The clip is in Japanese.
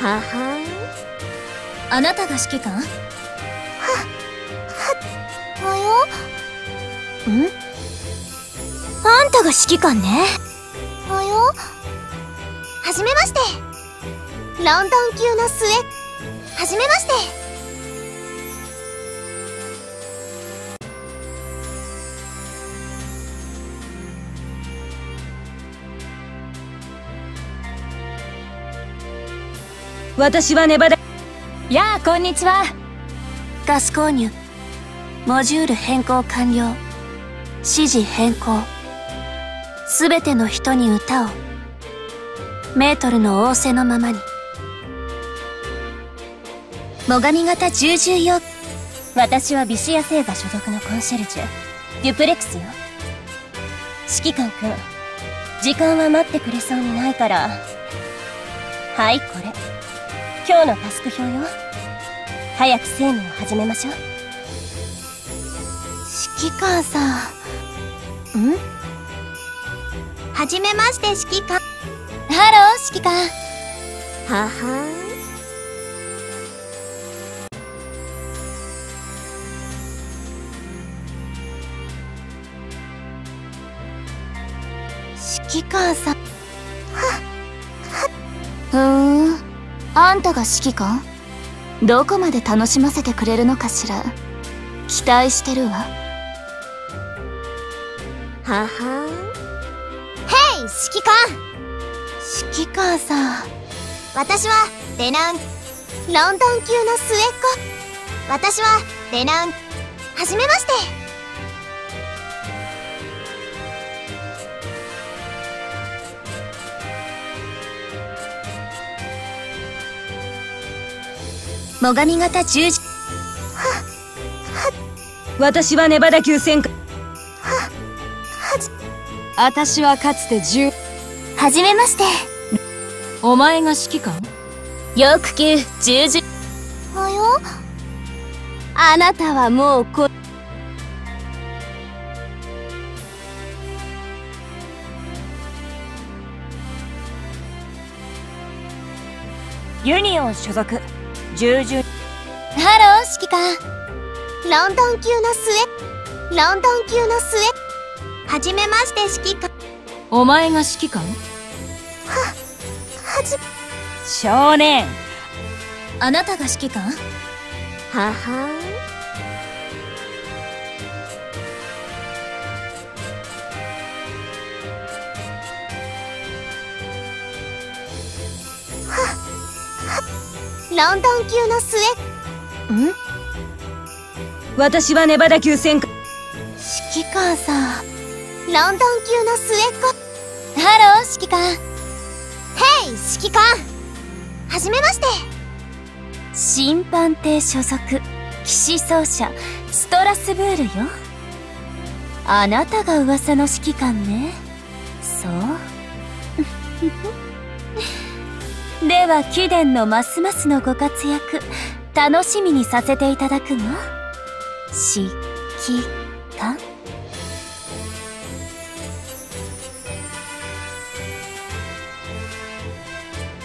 ははあなたが指揮官？ははよ？ん？あんたが指揮官ね。はよ？はじめまして。ロンドン級の末。はじめまして私はネバダ。やあこんにちは。ガス購入。モジュール変更完了。指示変更。すべての人に歌を。メートルの仰せのままに。最上型重々よ私はビシア星座所属のコンシェルジュ。デュプレックスよ。指揮官くん。時間は待ってくれそうにないから。はいこれ今日のタスク表よ。早くセームを始めましょう。指揮官さん。ん？はじめまして指揮官。ハロー指揮官。はは指揮官さん。はは。ふーんあんたが指揮官？どこまで楽しませてくれるのかしら？期待してるわ。ははヘイ指揮官！指揮官さん。私はレナンロンドン級の末っ子。私はレナンはじめまして最上型十字。私はネバダ級戦艦私はかつて十はじめましてお前が指揮官よく級十字はよあなたはもうこユニオン所属重巡ハロー指揮官ロンドン級の末。ロンドン級の末。はじめまして指揮官お前が指揮官？ははじ少年。あなたが指揮官？ははロンドン級の末。ん？私はネバダ級戦艦。指揮官さんロンドン級の末っ子ハロー指揮官。ヘイ指揮官。はじめまして。審判廷所属騎士奏者ストラスブールよ。あなたが噂の指揮官ね。そうでは貴殿のますますのご活躍楽しみにさせていただくわ指揮官